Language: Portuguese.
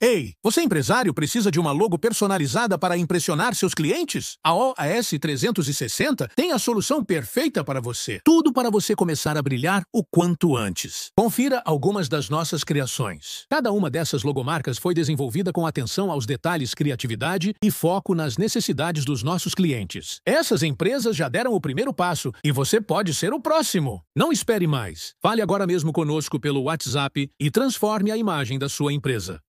Ei, você é empresário precisa de uma logo personalizada para impressionar seus clientes? A OAS 360 tem a solução perfeita para você. Tudo para você começar a brilhar o quanto antes. Confira algumas das nossas criações. Cada uma dessas logomarcas foi desenvolvida com atenção aos detalhes, criatividade e foco nas necessidades dos nossos clientes. Essas empresas já deram o primeiro passo e você pode ser o próximo. Não espere mais. Fale agora mesmo conosco pelo WhatsApp e transforme a imagem da sua empresa.